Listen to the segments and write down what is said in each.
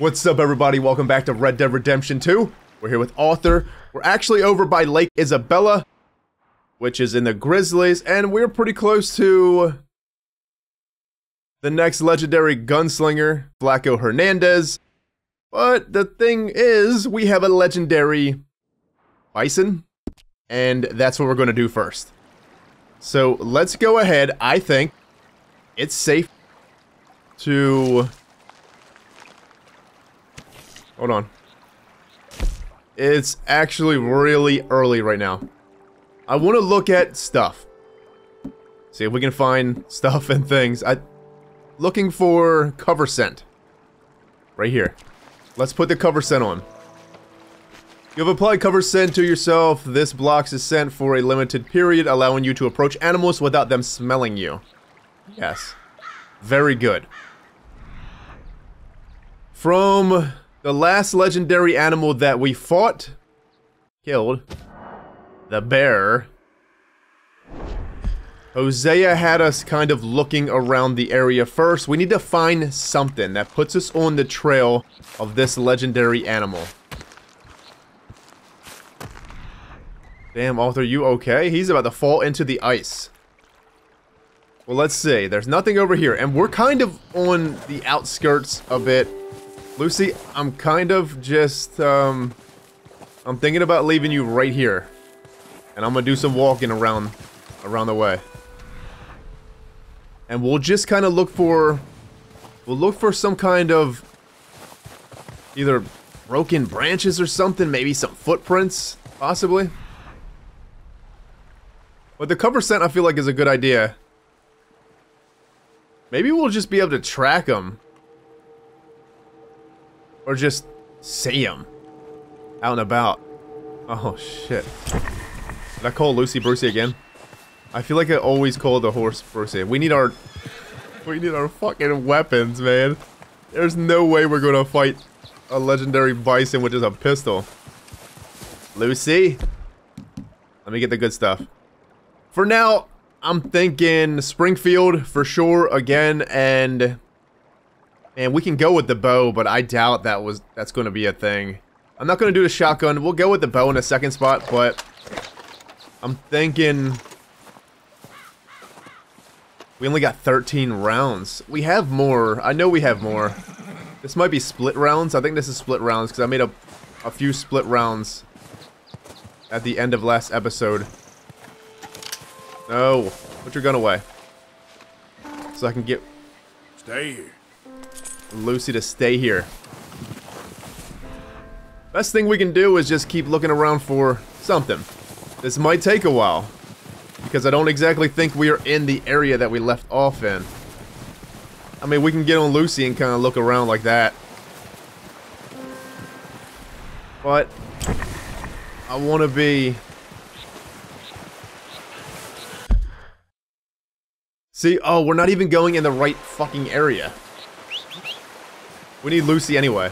What's up, everybody? Welcome back to Red Dead Redemption 2. We're here with Arthur. We're actually over by Lake Isabella, which is in the Grizzlies, and we're pretty close to the next legendary gunslinger, Flaco Hernandez. But the thing is, we have a legendary bison, and that's what we're going to do first. So let's go ahead. I think it's safe to Hold on. It's actually really early right now. I want to look at stuff. See if we can find stuff and things. I looking for cover scent. Right here. Let's put the cover scent on. You have applied cover scent to yourself. This blocks the scent for a limited period, allowing you to approach animals without them smelling you. Yes. Very good. From the last legendary animal that we fought, killed, the bear, Hosea had us kind of looking around the area first. We need to find something that puts us on the trail of this legendary animal. Damn, Arthur, you okay? He's about to fall into the ice. Well, let's see. There's nothing over here. And we're kind of on the outskirts a bit Lucy, I'm kind of just, um... I'm thinking about leaving you right here. And I'm gonna do some walking around, around the way. And we'll just kind of look for... We'll look for some kind of... Either broken branches or something, maybe some footprints, possibly. But the cover scent I feel like is a good idea. Maybe we'll just be able to track them. Or just see him. Out and about. Oh, shit. Did I call Lucy Brucey again? I feel like I always call the horse Brucey. We need our... We need our fucking weapons, man. There's no way we're gonna fight a legendary bison with just a pistol. Lucy? Let me get the good stuff. For now, I'm thinking Springfield for sure again, and and we can go with the bow, but I doubt that was that's going to be a thing. I'm not going to do the shotgun. We'll go with the bow in a second spot, but I'm thinking we only got 13 rounds. We have more. I know we have more. This might be split rounds. I think this is split rounds because I made a, a few split rounds at the end of last episode. No. Put your gun away. So I can get... Stay here. Lucy to stay here. Best thing we can do is just keep looking around for something. This might take a while. Because I don't exactly think we are in the area that we left off in. I mean, we can get on Lucy and kind of look around like that. But, I want to be... See, oh, we're not even going in the right fucking area. We need Lucy anyway.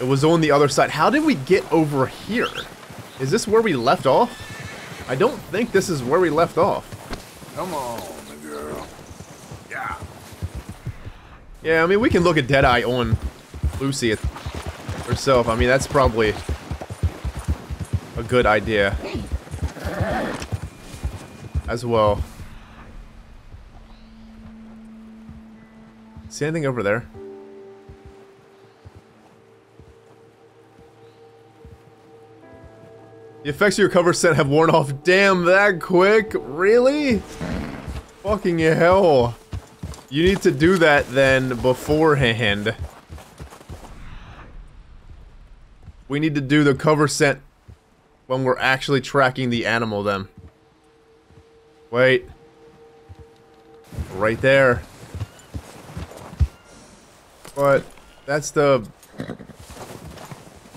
It was on the other side. How did we get over here? Is this where we left off? I don't think this is where we left off. Come on, girl. Yeah. Yeah, I mean, we can look at Deadeye on Lucy herself. I mean, that's probably a good idea. As well. See anything over there? The effects of your cover scent have worn off. Damn, that quick? Really? Fucking hell. You need to do that then beforehand. We need to do the cover scent when we're actually tracking the animal then. Wait. Right there. But that's the... Go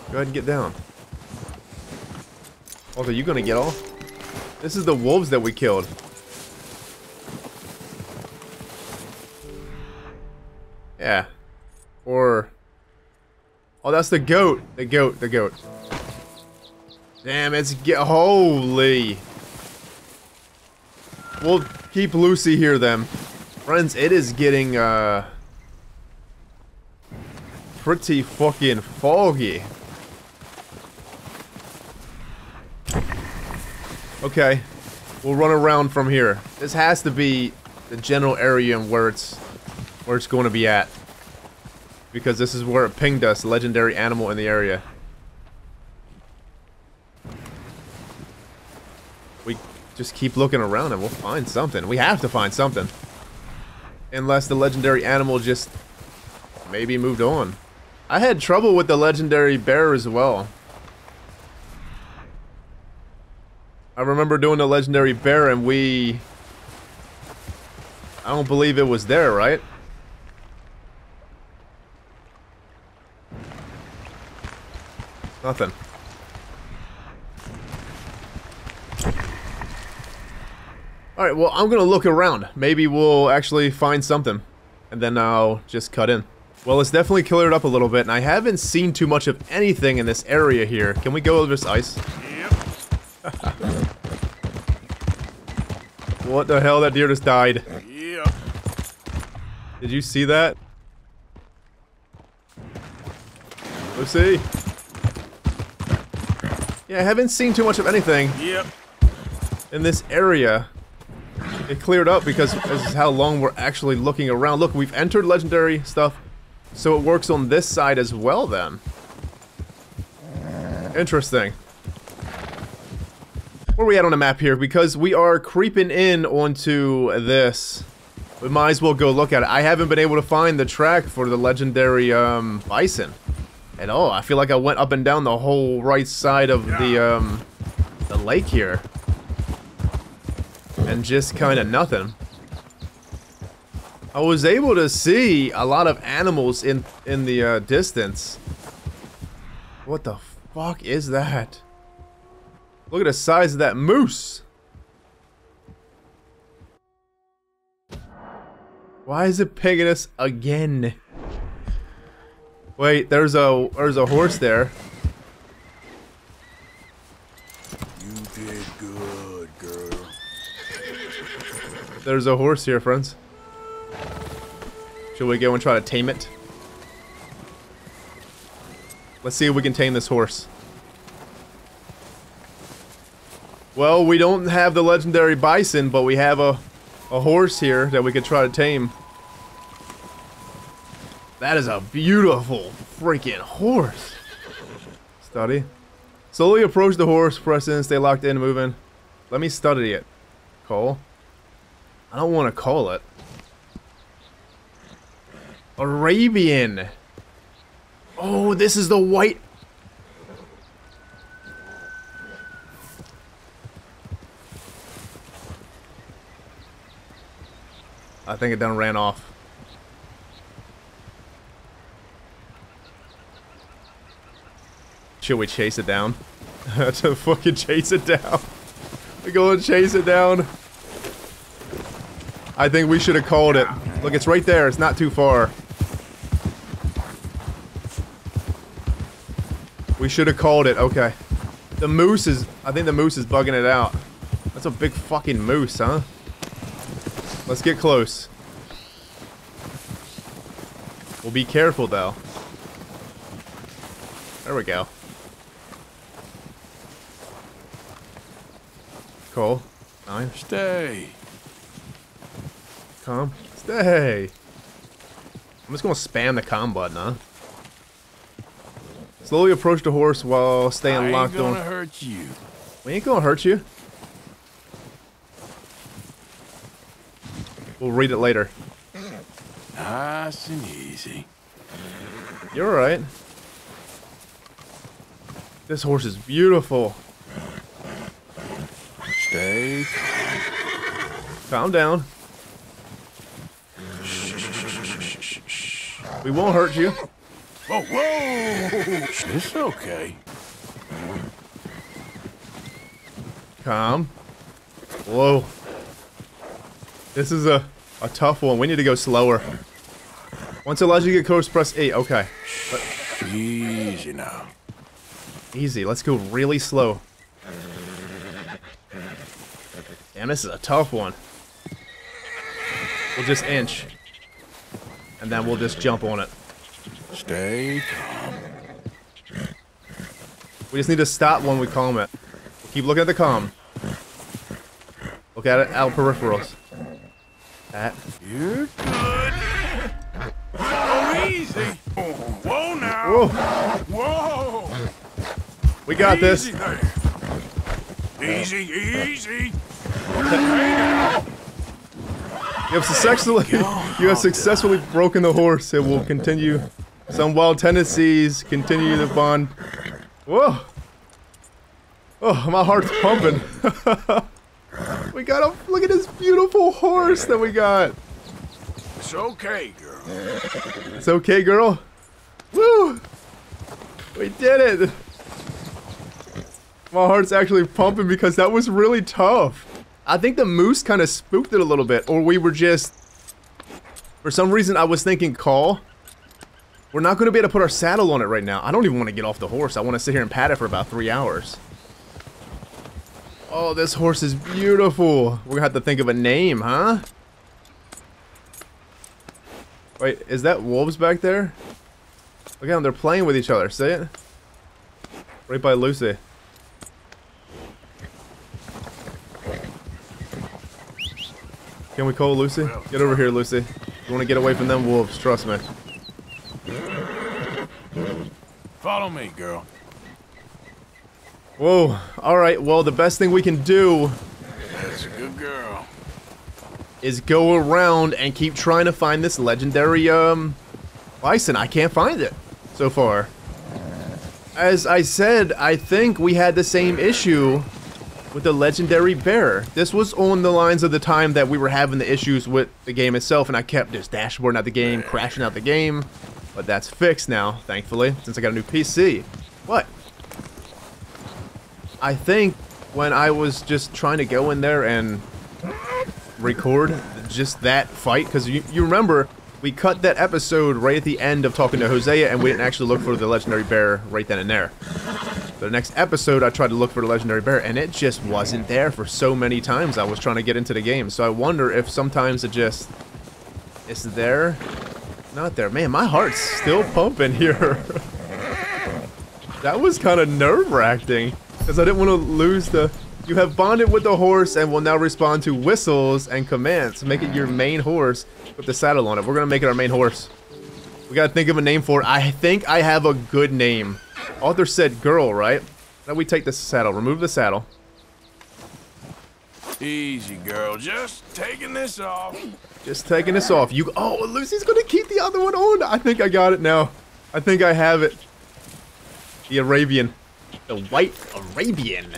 ahead and get down. Are you gonna get off? This is the wolves that we killed. Yeah. Or... Oh, that's the goat. The goat, the goat. Damn, it's get holy. We'll keep Lucy here then. Friends, it is getting, uh... pretty fucking foggy. Okay, we'll run around from here. This has to be the general area where it's where it's going to be at. Because this is where it pinged us, legendary animal in the area. We just keep looking around and we'll find something. We have to find something. Unless the legendary animal just maybe moved on. I had trouble with the legendary bear as well. I remember doing the legendary bear and we... I don't believe it was there, right? Nothing. Alright, well, I'm gonna look around. Maybe we'll actually find something. And then I'll just cut in. Well, it's definitely cleared up a little bit, and I haven't seen too much of anything in this area here. Can we go over this ice? Yep. What the hell? That deer just died. Yep. Did you see that? Let's see. Yeah, I haven't seen too much of anything Yep. in this area. It cleared up because this is how long we're actually looking around. Look, we've entered legendary stuff, so it works on this side as well then. Interesting. Where are we at on the map here? Because we are creeping in onto this. We might as well go look at it. I haven't been able to find the track for the legendary um, bison at all. I feel like I went up and down the whole right side of the um, the lake here. And just kind of nothing. I was able to see a lot of animals in in the uh, distance. What the fuck is that? Look at the size of that moose. Why is it pinging us again? Wait, there's a there's a horse there. You did good, girl. There's a horse here, friends. We go and try to tame it? Let's see if we can tame this horse. Well, we don't have the legendary bison, but we have a, a horse here that we could try to tame. That is a beautiful freaking horse. Study. Slowly approach the horse, press in, stay locked in, moving. Let me study it. Call. I don't want to call it. Arabian. Oh, this is the white. I think it done ran off. Should we chase it down? to fucking chase it down. We go and chase it down. I think we should have called it. Look, it's right there. It's not too far. We should have called it. Okay. The moose is... I think the moose is bugging it out. That's a big fucking moose, huh? Let's get close. We'll be careful, though. There we go. Cole. Nine. Stay. Calm. Stay. I'm just gonna spam the calm button, huh? Slowly approach the horse while I staying ain't locked gonna on. hurt you. We ain't gonna hurt you. We'll read it later. Nice and easy. You're alright. This horse is beautiful. Stay. Calm down. We won't hurt you. Oh, whoa, whoa! It's okay. Calm. Whoa. This is a, a tough one. We need to go slower. Once it allows you to get close, press 8. Okay. Easy now. Easy. Let's go really slow. Damn, this is a tough one. We'll just inch. And then we'll just jump on it. Stay calm. We just need to stop when we calm it. Keep looking at the calm. Look at it, out peripherals. That. You're good. Oh, easy. Whoa Whoa, now. Whoa. we got this. There. Easy, easy. You have successfully, you have successfully broken the horse. It will continue some wild tendencies. Continue the fun. Whoa! Oh, my heart's pumping. we got a look at this beautiful horse that we got. It's okay, girl. It's okay, girl. Woo! We did it. My heart's actually pumping because that was really tough. I think the moose kind of spooked it a little bit, or we were just... For some reason, I was thinking call. We're not going to be able to put our saddle on it right now. I don't even want to get off the horse. I want to sit here and pat it for about three hours. Oh, this horse is beautiful. We're going to have to think of a name, huh? Wait, is that wolves back there? Look at them, they're playing with each other. See it? Right by Lucy. Can we call Lucy? Get over here, Lucy. You want to get away from them wolves, trust me. Follow me, girl. Whoa, alright, well, the best thing we can do That's a good girl. is go around and keep trying to find this legendary, um, bison. I can't find it so far. As I said, I think we had the same issue with the legendary bear. This was on the lines of the time that we were having the issues with the game itself, and I kept just dashboarding out the game, crashing out the game. But that's fixed now, thankfully, since I got a new PC. What? I think when I was just trying to go in there and record just that fight, because you, you remember, we cut that episode right at the end of talking to Hosea, and we didn't actually look for the legendary bear right then and there. The next episode, I tried to look for the legendary bear, and it just wasn't there for so many times I was trying to get into the game. So I wonder if sometimes it just is there, not there. Man, my heart's still pumping here. that was kind of nerve-wracking because I didn't want to lose the. You have bonded with the horse and will now respond to whistles and commands. Make it your main horse with the saddle on it. We're gonna make it our main horse. We gotta think of a name for it. I think I have a good name. Arthur said girl, right? Now we take the saddle. Remove the saddle. Easy, girl. Just taking this off. Just taking this off. You. Oh, Lucy's gonna keep the other one on. I think I got it now. I think I have it. The Arabian. The white Arabian.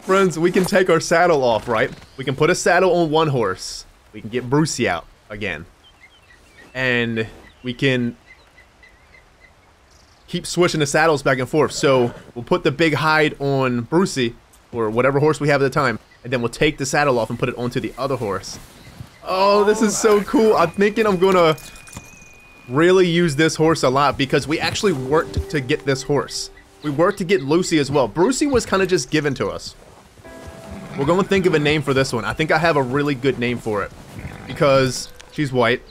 Friends, we can take our saddle off, right? We can put a saddle on one horse. We can get Brucey out again. And we can keep switching the saddles back and forth. So we'll put the big hide on Brucey, or whatever horse we have at the time, and then we'll take the saddle off and put it onto the other horse. Oh, this is so cool. I'm thinking I'm gonna really use this horse a lot because we actually worked to get this horse. We worked to get Lucy as well. Brucey was kind of just given to us. We're going to think of a name for this one. I think I have a really good name for it. Because she's white.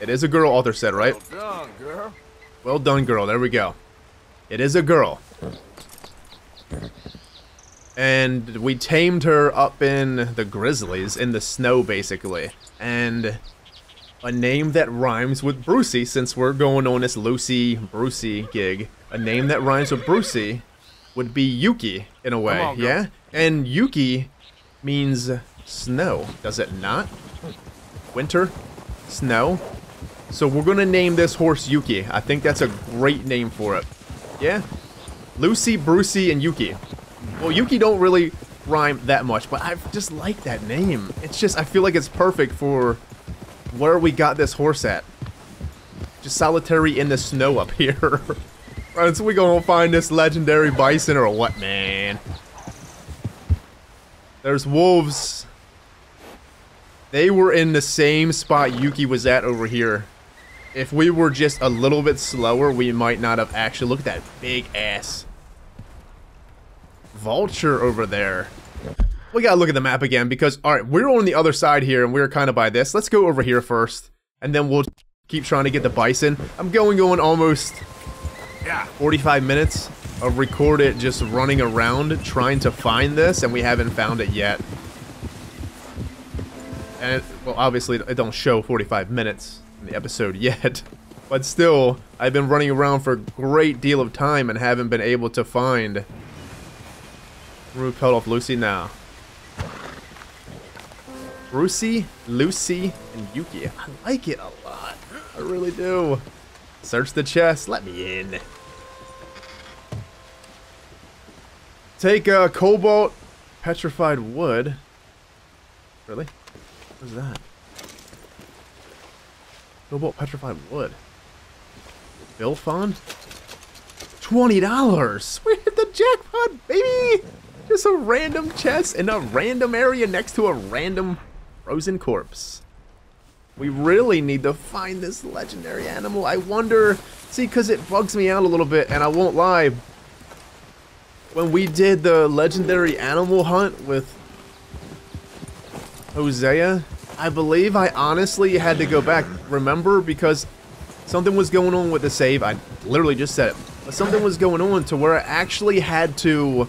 It is a girl, Arthur said, right? Well done, girl. Well done, girl. There we go. It is a girl. And we tamed her up in the Grizzlies, in the snow, basically. And a name that rhymes with Brucey, since we're going on this Lucy Brucey gig. A name that rhymes with Brucey would be Yuki, in a way, on, yeah? And Yuki means snow, does it not? Winter? Snow? So we're gonna name this horse Yuki. I think that's a great name for it. Yeah? Lucy, Brucey, and Yuki. Well, Yuki don't really rhyme that much, but I just like that name. It's just, I feel like it's perfect for where we got this horse at. Just solitary in the snow up here. right, so we gonna find this legendary bison or what, man? There's wolves. They were in the same spot Yuki was at over here. If we were just a little bit slower, we might not have actually... Look at that big ass. Vulture over there. We gotta look at the map again because, alright, we're on the other side here and we're kind of by this. Let's go over here first. And then we'll keep trying to get the bison. I'm going on almost Yeah. 45 minutes of recorded just running around trying to find this, and we haven't found it yet. And, it, well, obviously, it don't show 45 minutes in the episode yet. But still, I've been running around for a great deal of time and haven't been able to find... Remove pelt off Lucy now. Brucey, Lucy, and Yuki. I like it a lot. I really do. Search the chest. Let me in. Take uh, cobalt, petrified wood. Really? What's that? Cobalt, petrified wood. Bill fund? Twenty dollars. We hit the jackpot, baby. Just a random chest in a random area next to a random frozen corpse. We really need to find this legendary animal. I wonder, see, because it bugs me out a little bit, and I won't lie. When we did the legendary animal hunt with Hosea, I believe I honestly had to go back. Remember, because something was going on with the save. I literally just said it. But something was going on to where I actually had to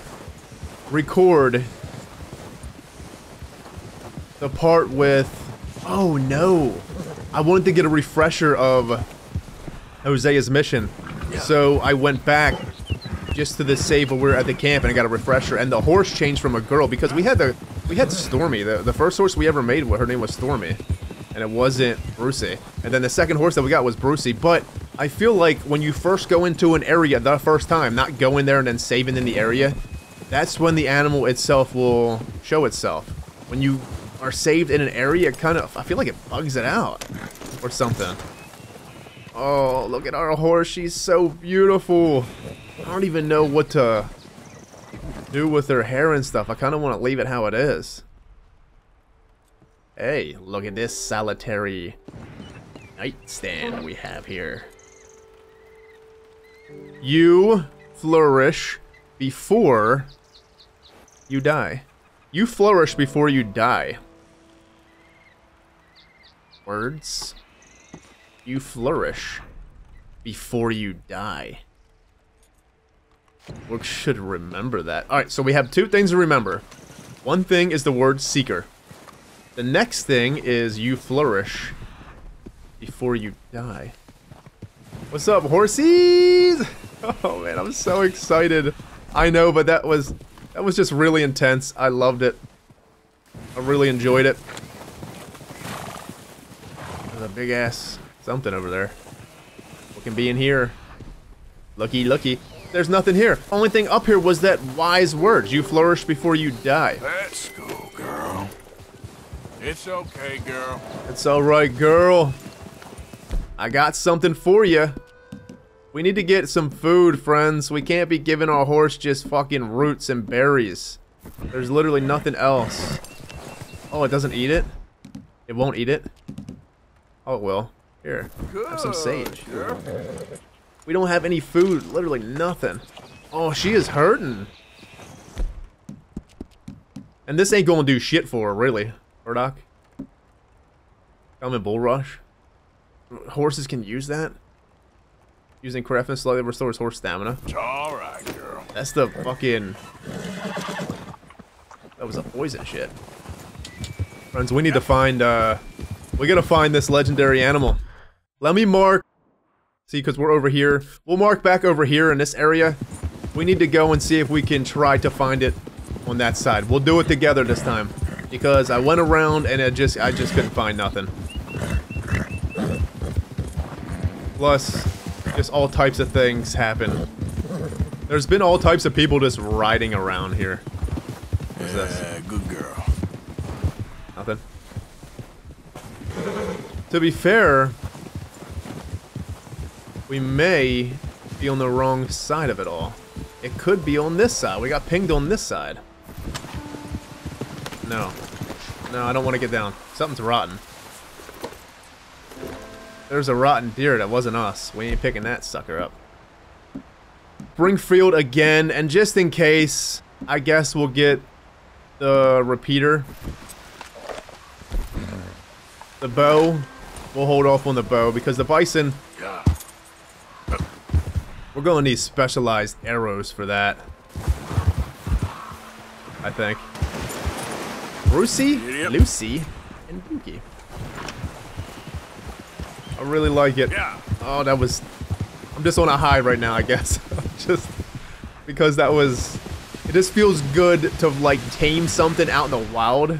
record the part with oh no. I wanted to get a refresher of hosea's mission. So i went back just to the save where we were at the camp and i got a refresher. And the horse changed from a girl because we had the we had stormy. The, the first horse we ever made her name was stormy. And it wasn't brucey. And then the second horse that we got was brucey. But i feel like when you first go into an area the first time not going there and then saving in the area that's when the animal itself will show itself. When you are saved in an area, kind of, I feel like it bugs it out or something. Oh, look at our horse. She's so beautiful. I don't even know what to do with her hair and stuff. I kind of want to leave it how it is. Hey, look at this solitary nightstand we have here. You flourish before you die. You flourish before you die. Words. You flourish before you die. We should remember that. Alright, so we have two things to remember. One thing is the word seeker. The next thing is you flourish before you die. What's up, horsies? Oh man, I'm so excited. I know, but that was that was just really intense. I loved it. I really enjoyed it. There's a big ass something over there. What can be in here? Lucky, lucky. There's nothing here. Only thing up here was that wise words. You flourish before you die. Let's go, girl. It's okay, girl. It's alright, girl. I got something for you. We need to get some food, friends. We can't be giving our horse just fucking roots and berries. There's literally nothing else. Oh, it doesn't eat it? It won't eat it? Oh, it will. Here, have some sage. We don't have any food. Literally nothing. Oh, she is hurting. And this ain't gonna do shit for her, really. Murdoch. Common Bulrush. Horses can use that? Using Crefin slightly restores horse stamina. All right, girl. That's the fucking... That was a poison shit. Friends, we need to find, uh... We gotta find this legendary animal. Let me mark... See, because we're over here. We'll mark back over here in this area. We need to go and see if we can try to find it on that side. We'll do it together this time. Because I went around and it just... I just couldn't find nothing. Plus, just all types of things happen. There's been all types of people just riding around here. What's this? Good girl. Nothing. To be fair, we may be on the wrong side of it all. It could be on this side. We got pinged on this side. No. No, I don't want to get down. Something's rotten. There's a rotten deer that wasn't us. We ain't picking that sucker up. Springfield again, and just in case, I guess we'll get the repeater. The bow. we'll hold off on the bow because the bison, we're going to need specialized arrows for that. I think. Brucey, Lucy, and Dookie. I really like it. Yeah. Oh, that was. I'm just on a high right now, I guess. just because that was. It just feels good to like tame something out in the wild,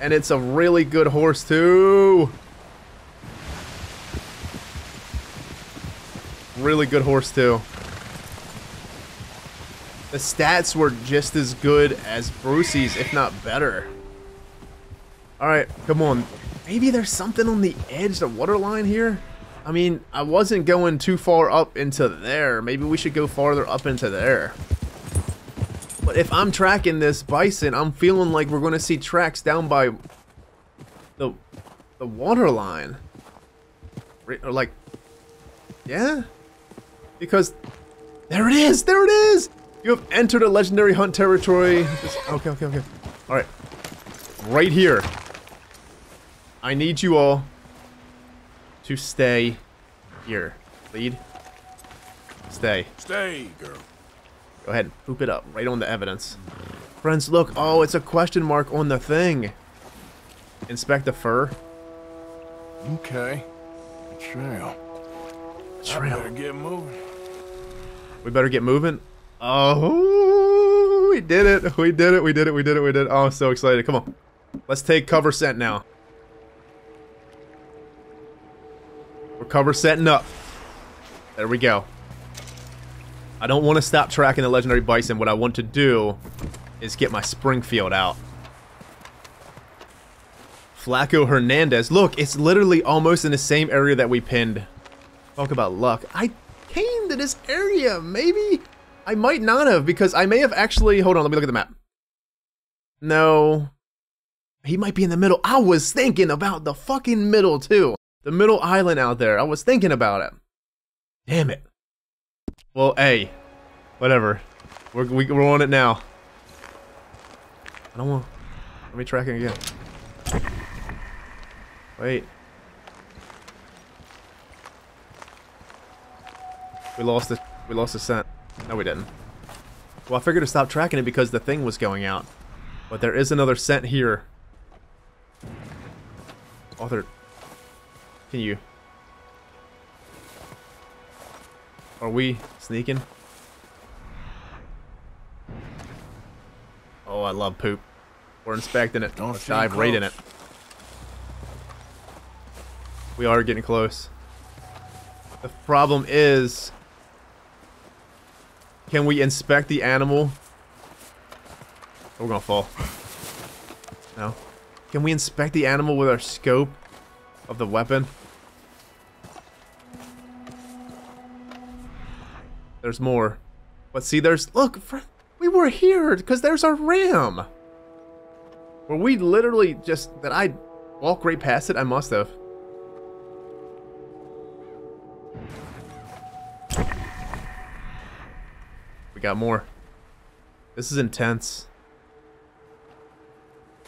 and it's a really good horse too. Really good horse too. The stats were just as good as Brucey's, if not better. Alright, come on. Maybe there's something on the edge, the waterline here? I mean, I wasn't going too far up into there. Maybe we should go farther up into there. But if I'm tracking this bison, I'm feeling like we're going to see tracks down by the the waterline. Re- Or like, yeah? Because there it is! There it is! You have entered a legendary hunt territory. Okay, okay, okay. Alright. Right here. I need you all to stay here. Lead. Stay. Stay, girl. Go ahead and poop it up right on the evidence. Friends, look. Oh, it's a question mark on the thing. Inspect the fur. Okay. The trail. I Trail. better get moving. We better get moving. Oh, we did it. We did it. We did it. We did it. We did it. Oh, I'm so excited. Come on. Let's take cover scent now. We're cover setting up. There we go. I don't want to stop tracking the legendary bison. What I want to do is get my Springfield out. Flaco Hernandez. Look, it's literally almost in the same area that we pinned. Talk about luck. I came to this area, maybe? I might not have, because I may have actually... Hold on, let me look at the map. No. He might be in the middle. I was thinking about the fucking middle, too. The middle island out there. I was thinking about it. Damn it. Well, hey. Whatever. We're, we, we're on it now. I don't want... Let me track it again. Wait. We lost the we lost the scent. No, we didn't. Well, I figured to stop tracking it because the thing was going out. But there is another scent here. Arthur, can you? Are we sneaking? Oh, I love poop. We're inspecting it. Don't Let's dive right in it. We are getting close. The problem is, can we inspect the animal? Oh, we're gonna fall. No. Can we inspect the animal with our scope of the weapon? There's more. But see, there's... Look, we were here because there's our ram. Were we literally just... Did I walk right past it? I must have. We got more. This is intense.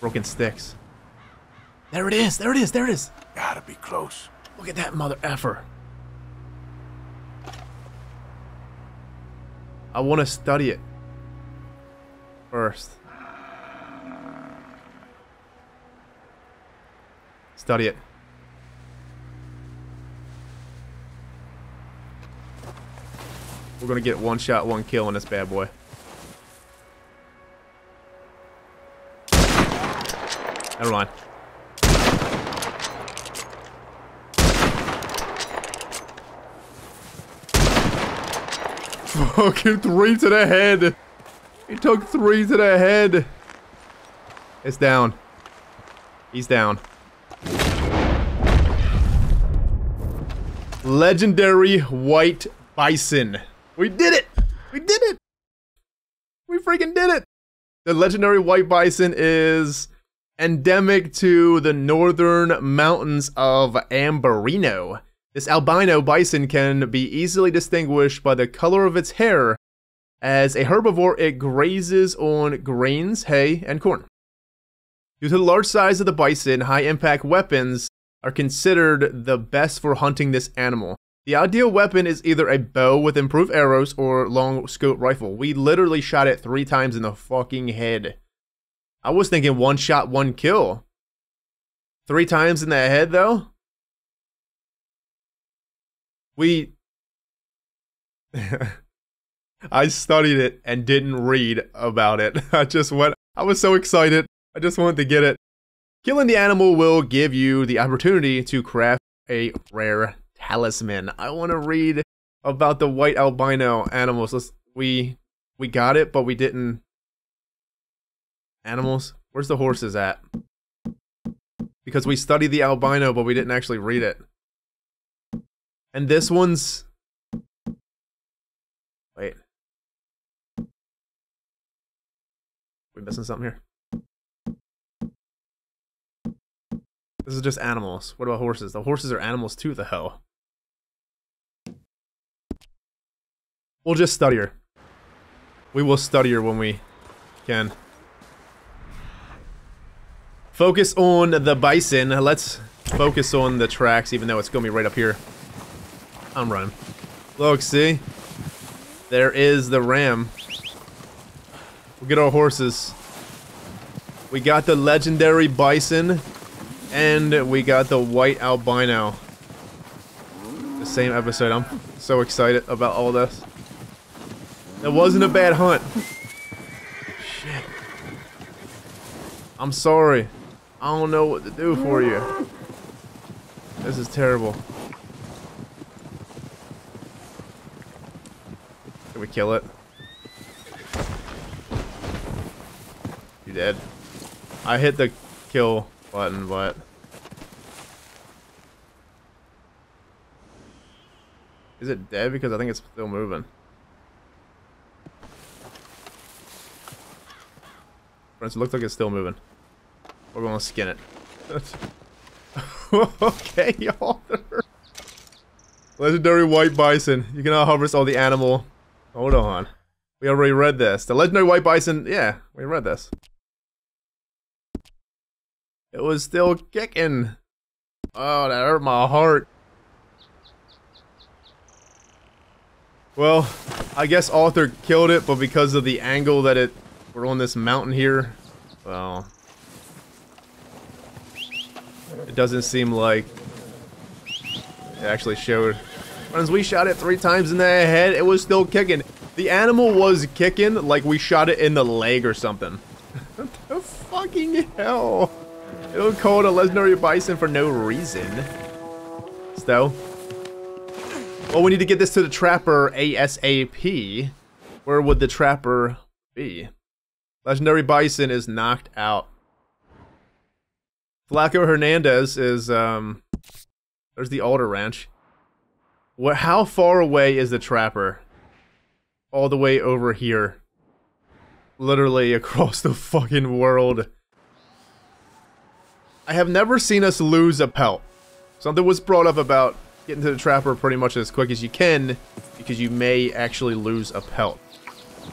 Broken sticks. There it is! There it is! There it is! Gotta be close. Look at that mother effer. I want to study it first. Study it. We're gonna get one shot, one kill on this bad boy. Never mind. Fucking three to the head. He took three to the head. It's down. He's down. Legendary white bison. We did it! We did it! We freaking did it! The legendary white bison is endemic to the northern mountains of Ambarino. This albino bison can be easily distinguished by the color of its hair. As a herbivore, it grazes on grains, hay, and corn. Due to the large size of the bison, high impact weapons are considered the best for hunting this animal. The ideal weapon is either a bow with improved arrows or long scope rifle. We literally shot it three times in the fucking head. I was thinking one shot, one kill. Three times in the head, though? We. I studied it and didn't read about it. I just went. I was so excited. I just wanted to get it. Killing the animal will give you the opportunity to craft a rare talisman. I want to read about the white albino animals. Let's, we we got it, but we didn't. Animals. Where's the horses at? Because we studied the albino, but we didn't actually read it. And this one's. Wait. We missing something here? This is just animals. What about horses? The horses are animals too, the hell. We'll just study her. We will study her when we can. Focus on the bison. Let's focus on the tracks, even though it's going to be right up here. I'm running. Look, see? There is the ram. We'll get our horses. We got the legendary bison. And we got the white albino. The same episode. I'm so excited about all this. It wasn't a bad hunt. Shit. I'm sorry. I don't know what to do for you. This is terrible. We kill it? You dead? I hit the kill button, but... Is it dead? Because I think it's still moving. It looks like it's still moving. We're gonna skin it. okay, y'all. Legendary white bison. You can now harvest all the animal. Hold on. We already read this. The legendary white bison. Yeah, we read this. It was still kicking. Oh, that hurt my heart. Well, I guess Arthur killed it, but because of the angle that it... We're on this mountain here, well... It doesn't seem like it actually showed. Friends, we shot it three times in the head, it was still kicking. The animal was kicking like we shot it in the leg or something. the fucking hell? It was called a legendary bison for no reason. So. Well, we need to get this to the trapper ASAP. Where would the trapper be? Legendary bison is knocked out. Flaco Hernandez is, um... There's the Alder Ranch. How far away is the trapper? All the way over here. Literally across the fucking world. I have never seen us lose a pelt. Something was brought up about getting to the trapper pretty much as quick as you can, because you may actually lose a pelt.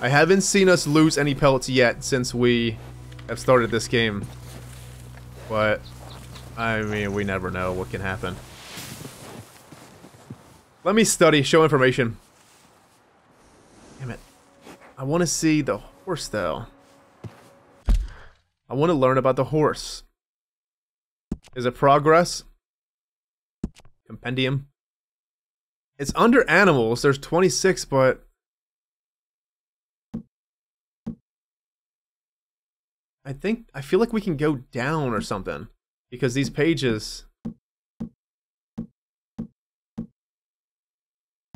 I haven't seen us lose any pelts yet since we have started this game. But, I mean, we never know what can happen. Let me study, show information. Damn it. I want to see the horse, though. I want to learn about the horse. Is it progress? Compendium. It's under animals. There's 26, but... I think, I feel like we can go down or something. Because these pages...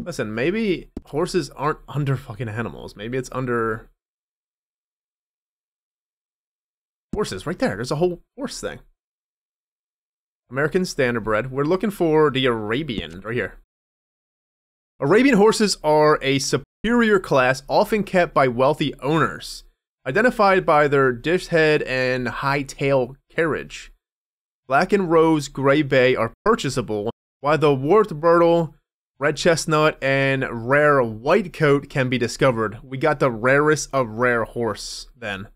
Listen, maybe horses aren't under fucking animals. Maybe it's under... Horses, right there. There's a whole horse thing. American Standardbred. We're looking for the Arabian, right here. Arabian horses are a superior class often kept by wealthy owners, identified by their dish head and high tail carriage. Black and Rose Gray Bay are purchasable, while the Warped Brindle, Red Chestnut, and Rare White Coat can be discovered. We got the rarest of rare horse then.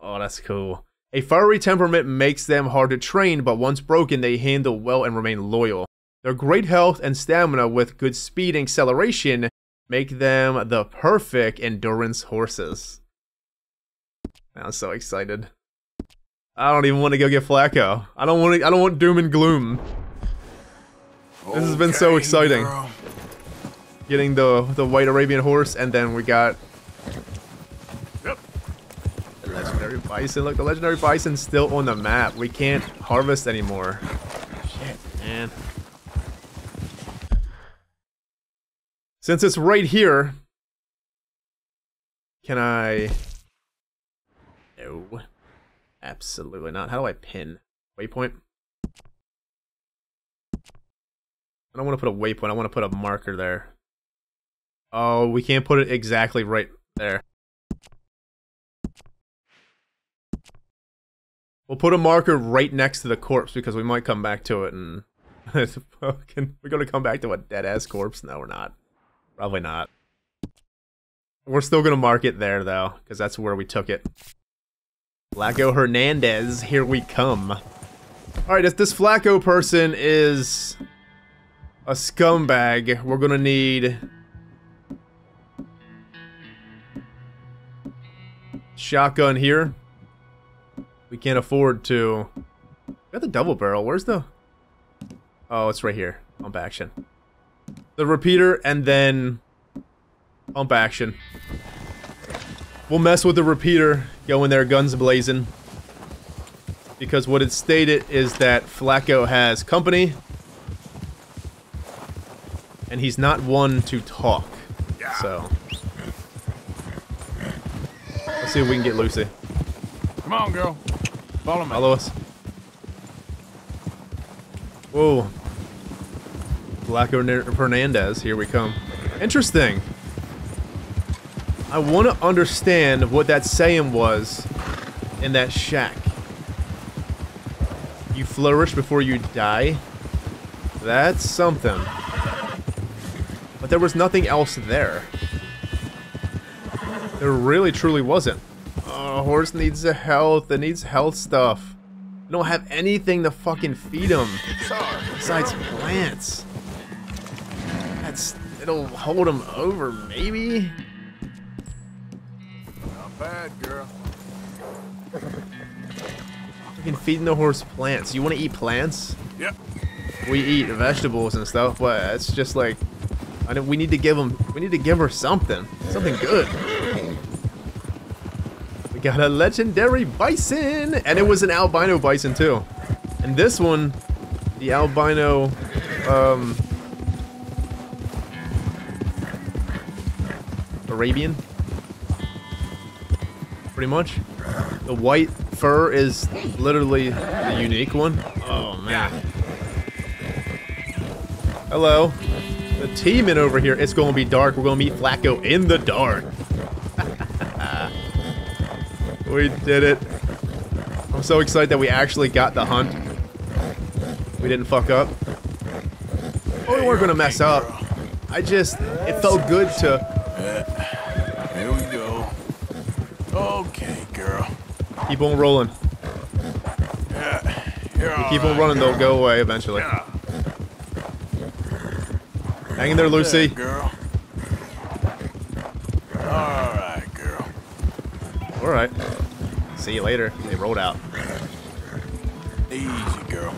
Oh, that's cool. A fiery temperament makes them hard to train, but once broken, they handle well and remain loyal. Their great health and stamina with good speed and acceleration make them the perfect endurance horses. I'm so excited. I don't even want to go get Flaco. I don't want to, I don't want doom and gloom. This has been so exciting. girl. Getting the the white Arabian horse, and then we got Yep. the legendary bison. Look, the legendary bison's still on the map. We can't harvest anymore. Shit, man. Since it's right here, can I? No, absolutely not. How do I pin waypoint? I don't want to put a waypoint. I want to put a marker there. Oh, we can't put it exactly right there. We'll put a marker right next to the corpse because we might come back to it and we're gonna come back to a dead ass corpse. No, we're not. Probably not. We're still gonna mark it there though, because that's where we took it. Flaco Hernandez, here we come. Alright, if this Flaco person is a scumbag, we're gonna need shotgun here. We can't afford to. We got the double barrel. Where's the? Oh, it's right here. Pump action. The repeater and then pump action. We'll mess with the repeater, go in there guns blazing. Because what it stated is that Flaco has company. And he's not one to talk. So. Let's see if we can get Lucy. Come on, girl. Follow me. Follow us. Whoa. Ner- Fernandez, here we come. Interesting. I want to understand what that saying was in that shack. You flourish before you die? That's something. There was nothing else there. There really truly wasn't. Oh, horse needs a health. It needs health stuff. We don't have anything to fucking feed him besides plants. That's it'll hold him over, maybe. Not bad, girl. Fucking feeding the horse plants. You want to eat plants? Yep. We eat vegetables and stuff, but it's just like I we need to give him. We need to give her something, something good. We got a legendary bison, and it was an albino bison too. And this one, the albino, um, Arabian, pretty much. The white fur is literally the unique one. Oh man. Hello. The team in over here. It's going to be dark. We're going to meet Flaco in the dark. we did it. I'm so excited that we actually got the hunt. We didn't fuck up. Oh, we weren't going to mess up. I just, it felt good to Here we go. Okay, girl. keep on rolling. Keep on running, they'll go away eventually. Hang in there, Lucy. Girl. All right, girl. All right. See you later. They rolled out. Easy, girl.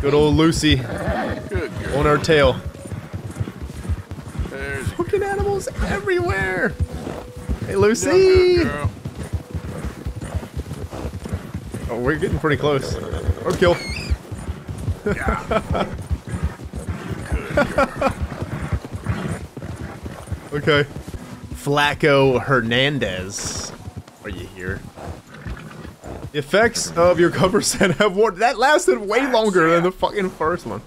Good old Lucy Good girl. on her tail. There's Fucking animals everywhere. Hey, Lucy. girl. Oh, we're getting pretty close. Or kill. Yeah. Good girl. Okay. Flaco Hernandez. Are you here? The effects of your cover scent have worn. That lasted way longer than the fucking first one.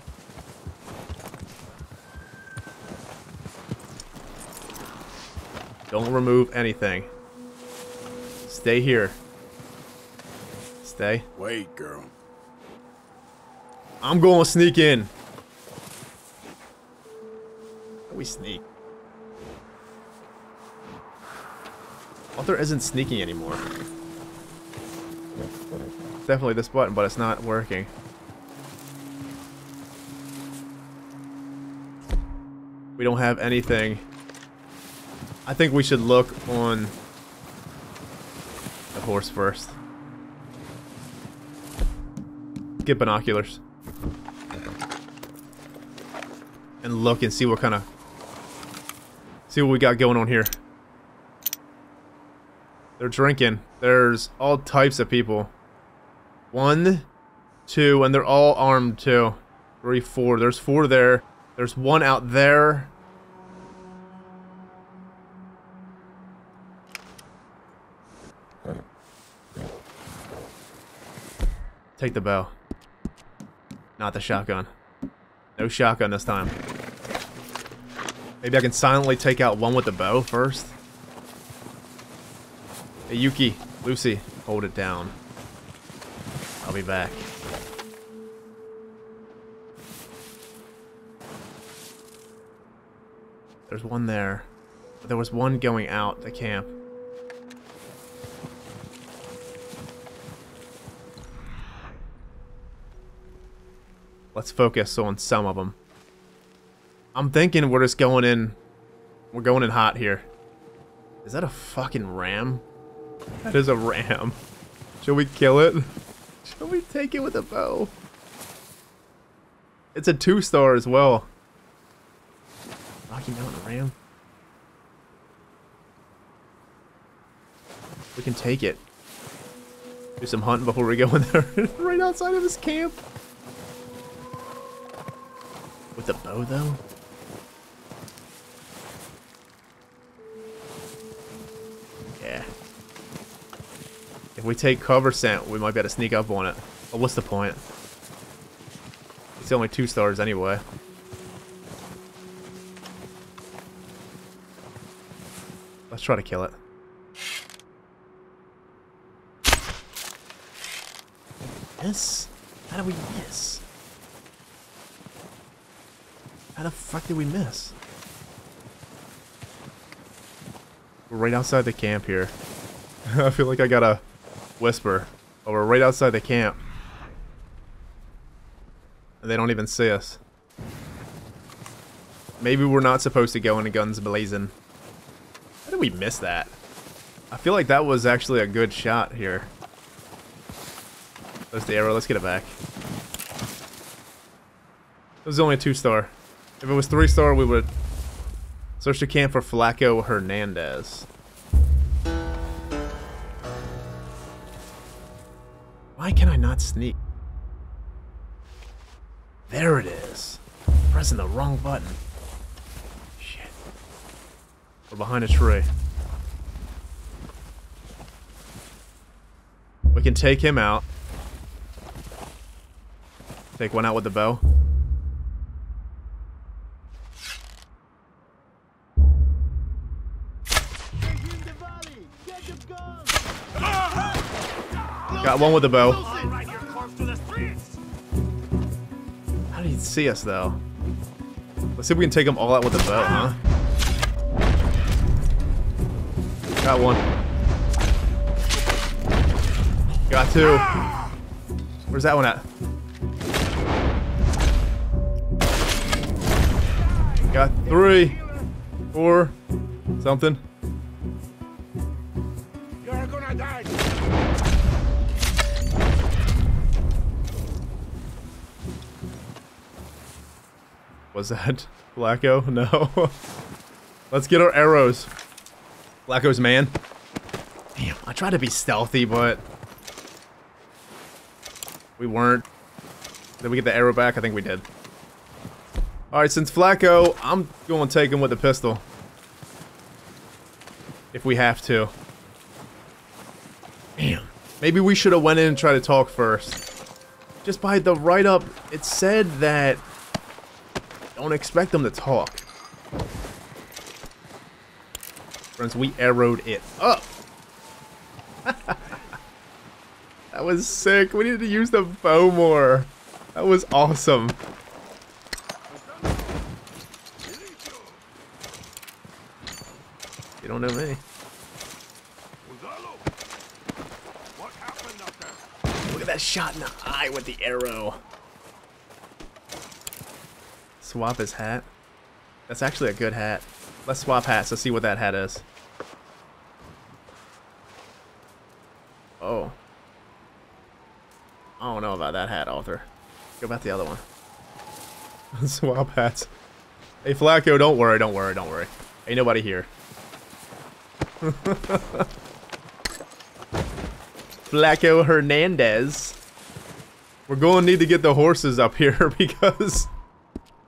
Don't remove anything. Stay here. Stay. Wait, girl. I'm going to sneak in. We sneak? Oh, Arthur isn't sneaking anymore. definitely this button, but it's not working. We don't have anything. I think we should look on the horse first. Get binoculars. And look and see what kind of... See what we got going on here. They're drinking. There's all types of people. One, two, and they're all armed too. Three, four. There's four there. There's one out there. Take the bow. Not the shotgun. No shotgun this time. Maybe I can silently take out one with the bow first. Hey, Yuki, Lucy, hold it down. I'll be back. There's one there. There was one going out the camp. Let's focus on some of them. I'm thinking we're just going in... We're going in hot here. Is that a fucking ram? That is a ram. Should we kill it? Should we take it with a bow? It's a two star as well. Rocky Mountain Ram. We can take it. Do some hunting before we go in there. right outside of this camp. With a bow though? We take cover scent, we might be able to sneak up on it. But what's the point? It's only two stars anyway. Let's try to kill it. Miss? How do we miss? How the fuck did we miss? We're right outside the camp here. I feel like I gotta whisper. But we're right outside the camp. And they don't even see us. Maybe we're not supposed to go into guns blazing. How did we miss that? I feel like that was actually a good shot here. There's the arrow. Let's get it back. It was only a two star. If it was three star, we would search the camp for Flaco Hernandez. Not sneak? There it is. Pressing the wrong button. Shit. We're behind a tree. We can take him out. Take one out with the bow. Got one with the bow. See us, though? Let's see if we can take them all out with the bow, huh? Got one. Got two. Where's that one at? Got three. Four. Something. Was that Flaco? No. Let's get our arrows. Flaco's man. Damn, I tried to be stealthy, but we weren't. Did we get the arrow back? I think we did. Alright, since Flaco, I'm going to take him with the pistol. If we have to. Damn. Maybe we should have went in and tried to talk first. Just by the write-up, it said that don't expect them to talk. Friends, we arrowed it up. that was sick. We needed to use the bow more. That was awesome. You don't know me. There? at that shot in the eye with the arrow. Swap his hat. That's actually a good hat. Let's swap hats. Let's see what that hat is. Oh. I don't know about that hat, Arthur. Go about the other one. swap hats. Hey, Flaco, don't worry, don't worry, don't worry. Ain't nobody here. Flaco Hernandez. We're going to need to get the horses up here because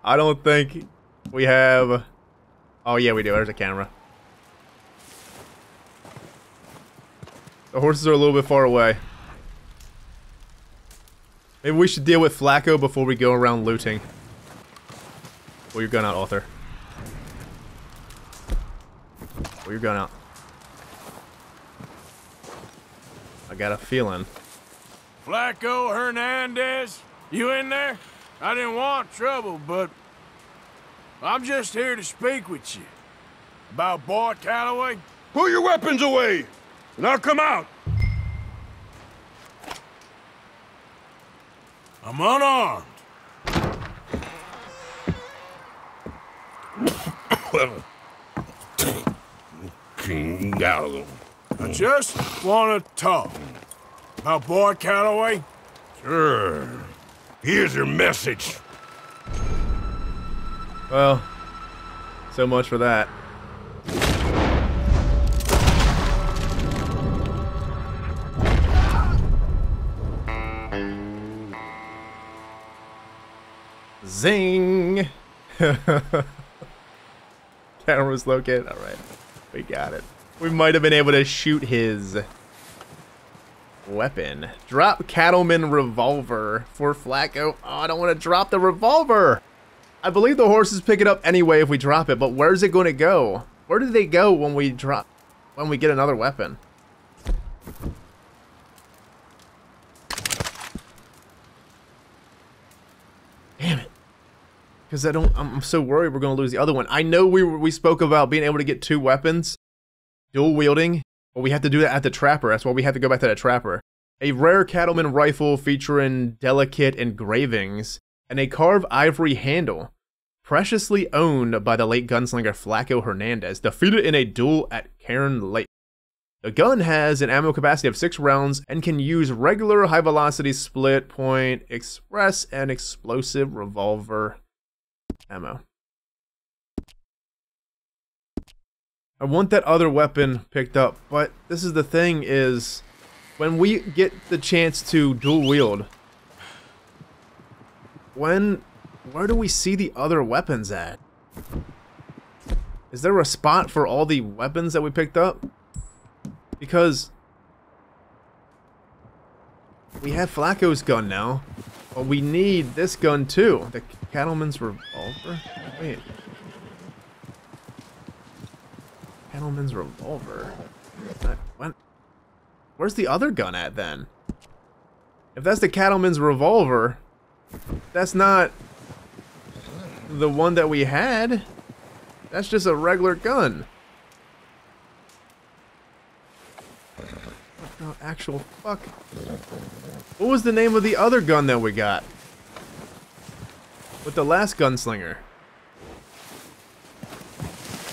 I don't think we have... Oh, yeah, we do. There's a camera. The horses are a little bit far away. Maybe we should deal with Flaco before we go around looting. Well, you're going out, Arthur. Well, you're going out. I got a feeling. Flaco Hernandez, you in there? I didn't want trouble, but I'm just here to speak with you. About Boy Calloway? Pull your weapons away, and I'll come out. I'm unarmed. King Gallo. I just want to talk. About Boy Calloway? Sure. Here's your message. Well, so much for that. Zing! Camera's located. Alright. We got it. We might have been able to shoot his weapon. Drop Cattleman Revolver for Flaco. Oh, I don't want to drop the revolver! I believe the horses pick it up anyway if we drop it, but where's it going to go? Where do they go when we drop, when we get another weapon? Damn it. Because I don't, I'm so worried we're going to lose the other one. I know we, we spoke about being able to get two weapons, dual wielding, but we have to do that at the trapper. That's why we have to go back to that trapper. A rare cattleman rifle featuring delicate engravings and a carved ivory handle, preciously owned by the late gunslinger Flaco Hernandez, defeated in a duel at Cairn Lake. The gun has an ammo capacity of 6 rounds and can use regular high velocity split point, express, and explosive revolver ammo. I want that other weapon picked up, but this is the thing is when we get the chance to dual wield, when where do we see the other weapons at? Is there a spot for all the weapons that we picked up? Because we have Flaco's gun now, but we need this gun too. The Cattleman's revolver? Wait. Cattleman's revolver? What? Where's the other gun at then? If that's the Cattleman's revolver, that's not the one that we had. That's just a regular gun. The actual fuck? What was the name of the other gun that we got? With the last gunslinger.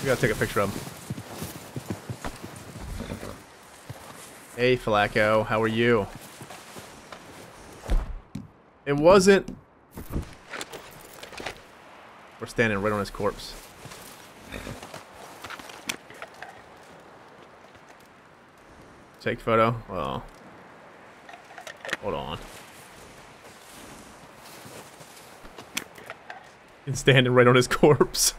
We gotta take a picture of him. Hey, Flaco, how are you? It wasn't... We're standing right on his corpse. Take photo? Well... Hold on. And standing right on his corpse.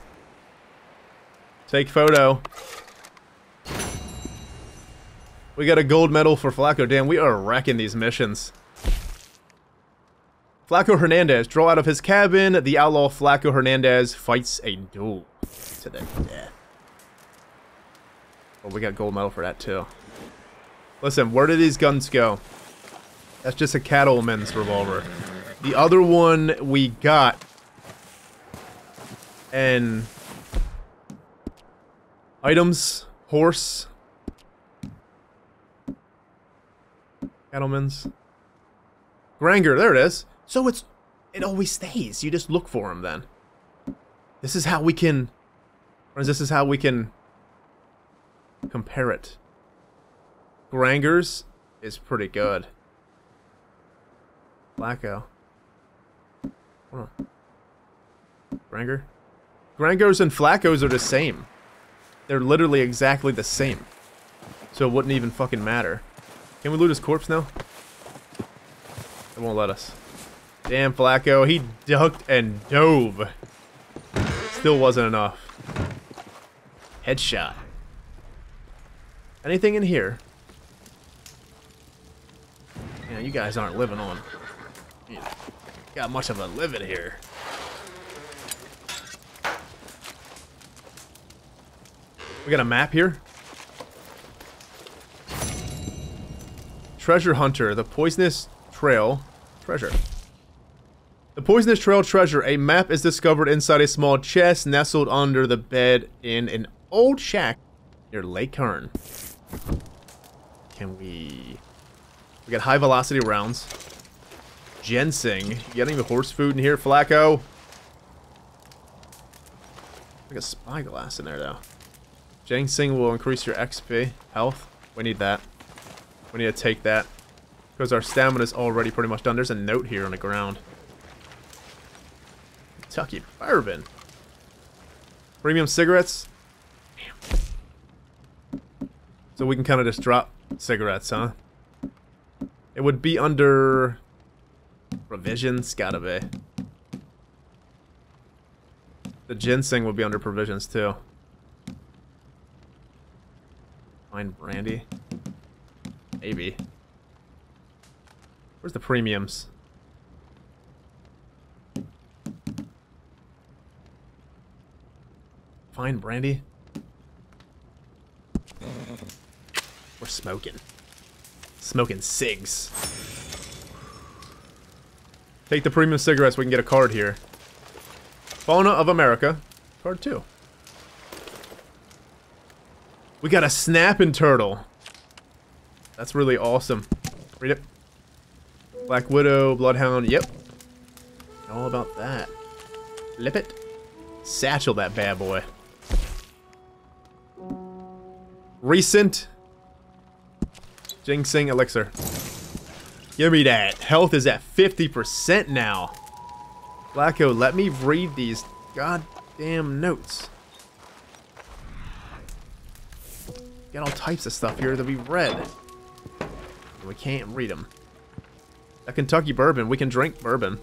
Take photo. We got a gold medal for Flaco. Damn, we are wrecking these missions. Flaco Hernandez, draw out of his cabin. The outlaw Flaco Hernandez fights a duel to the death. Oh, we got gold medal for that too. Listen, where did these guns go? That's just a cattleman's revolver. The other one we got. And... Items. Horse. Cattleman's. Granger, there it is. So it's it always stays. You just look for him then. This is how we can this is how we can compare it. Granger's is pretty good. Flaco. Hold on. Granger? Grangers and Flacos are the same. They're literally exactly the same. So it wouldn't even fucking matter. Can we loot his corpse now? It won't let us. Damn, Flaco. He ducked and dove. Still wasn't enough. Headshot. Anything in here? Yeah, you guys aren't living on. You got much of a living here. We got a map here. Treasure Hunter, the poisonous trail treasure. The poisonous trail treasure. A map is discovered inside a small chest nestled under the bed in an old shack near Lake Cairn. Can we... We got high velocity rounds. Ginseng. Got any horse food in here, Flaco? Like a spyglass in there, though. Ginseng will increase your XP, health. We need that. We need to take that. Because our stamina is already pretty much done. There's a note here on the ground. Kentucky Bourbon. Premium cigarettes. So we can kind of just drop cigarettes, huh? It would be under provisions, gotta be. The ginseng would be under provisions too. Fine brandy. Maybe. Where's the premiums? Fine, Brandy. We're smoking. Smoking cigs. Take the premium cigarettes, we can get a card here. Fauna of America. Card 2. We got a snapping turtle. That's really awesome. Read it. Black Widow, Bloodhound, yep. All about that. Lippet. Satchel that bad boy. Recent. Ginseng Elixir. Give me that. Health is at 50% now. Flaco, let me read these goddamn notes. Got all types of stuff here that we read. We can't read them. A Kentucky bourbon. We can drink bourbon.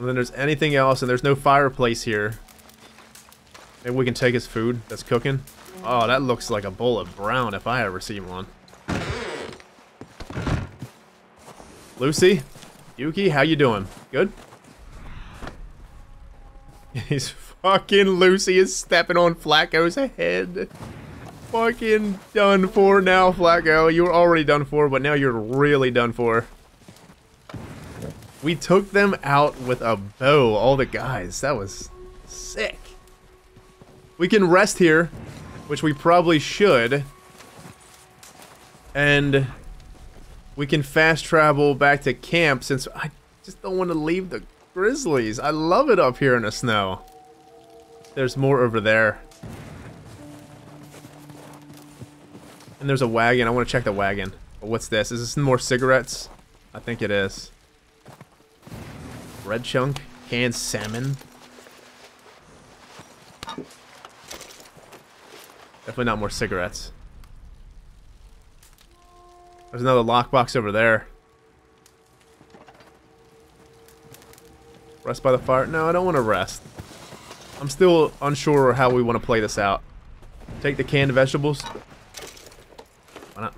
And then there's anything else, and there's no fireplace here. Maybe we can take his food that's cooking. Oh, that looks like a bowl of brown if I ever see one. Lucy? Yuki, how you doing? Good? He's fucking Lucy is stepping on Flaco's head fucking done for now, Flaco. You were already done for, but now you're really done for. We took them out with a bow, all the guys. That was sick. We can rest here, which we probably should. And we can fast travel back to camp since I just don't want to leave the grizzlies. I love it up here in the snow. There's more over there. And there's a wagon. I want to check the wagon. But what's this? Is this more cigarettes? I think it is. Red chunk. Canned salmon. Definitely not more cigarettes. There's another lockbox over there. Rest by the fire? No, I don't want to rest. I'm still unsure how we want to play this out. Take the canned vegetables. Why not?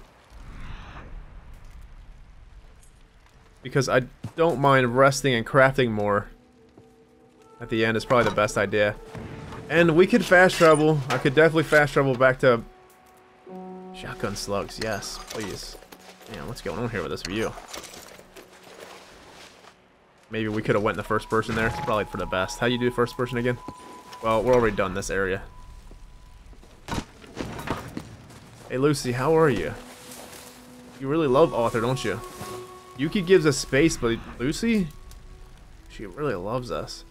Because I don't mind resting and crafting more. At the end is probably the best idea. And we could fast travel. I could definitely fast travel back to shotgun slugs. Yes, please. Man, what's going on here with this view? Maybe we could have went in the first person there. It's probably for the best. How do you do first person again? Well, we're already done this area. Hey, Lucy, how are you? You really love Arthur, don't you? Yuki gives us space, but Lucy? She really loves us.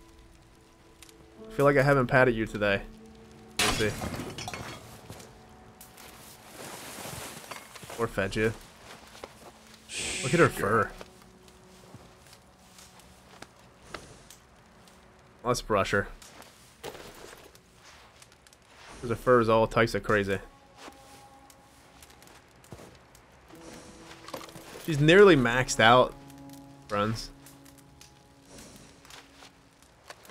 I feel like I haven't patted you today. Let's see. Or fed you. Look at her fur. Let's brush her. Because her fur is all types of crazy. She's nearly maxed out, friends.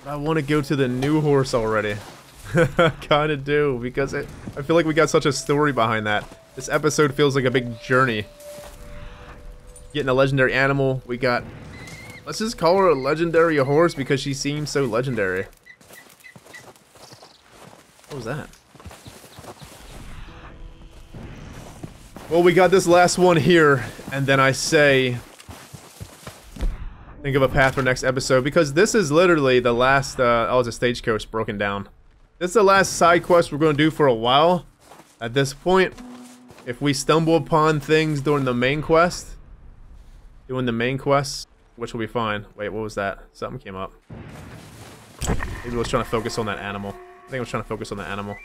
I want to go to the new horse already. Kinda do, because it, I feel like we got such a story behind that. This episode feels like a big journey. Getting a legendary animal, we got... Let's just call her a legendary horse because she seems so legendary. What was that? Well, we got this last one here, and then I say... Think of a path for next episode, because this is literally the last, uh, oh, it's a stagecoach broken down. This is the last side quest we're going to do for a while. At this point, if we stumble upon things during the main quest, doing the main quest, which will be fine. Wait, what was that? Something came up. Maybe I was trying to focus on that animal. I think I was trying to focus on the animal.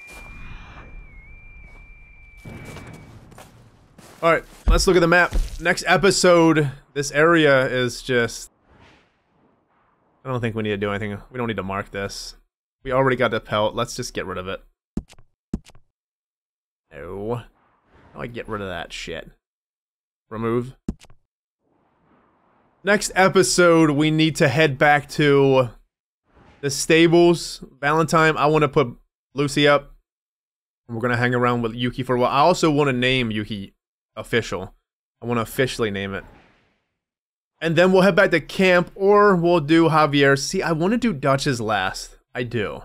Alright, let's look at the map. Next episode, this area is just... I don't think we need to do anything. We don't need to mark this. We already got the pelt. Let's just get rid of it. No. How do I get rid of that shit? Remove. Next episode, we need to head back to the stables. Valentine, I want to put Lucy up. We're going to hang around with Yuki for a while. I also want to name Yuki official. I want to officially name it. And then we'll head back to camp, or we'll do Javier. See, I want to do Dutch's last. I do.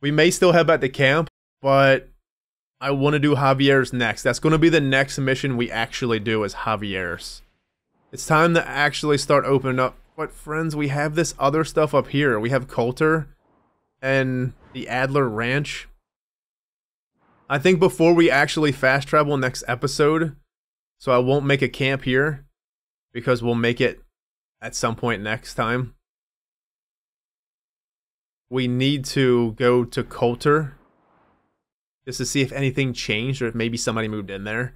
We may still head back to camp, but I want to do Javier's next. That's going to be the next mission we actually do is Javier's. It's time to actually start opening up. But friends, we have this other stuff up here. We have Colter and the Adler Ranch. I think before we actually fast travel next episode, so I won't make a camp here, because we'll make it at some point next time. We need to go to Colter, just to see if anything changed, or if maybe somebody moved in there.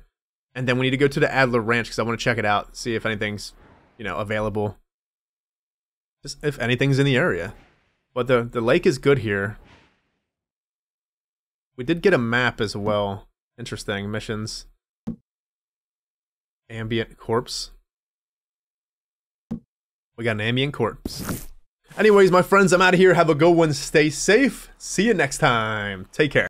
And then we need to go to the Adler Ranch, because I want to check it out, see if anything's, you know, available. Just if anything's in the area. But the, the lake is good here. We did get a map as well. Interesting. Missions. Ambient corpse. We got an ambient corpse. Anyways, my friends, I'm out of here. Have a good one. Stay safe. See you next time. Take care.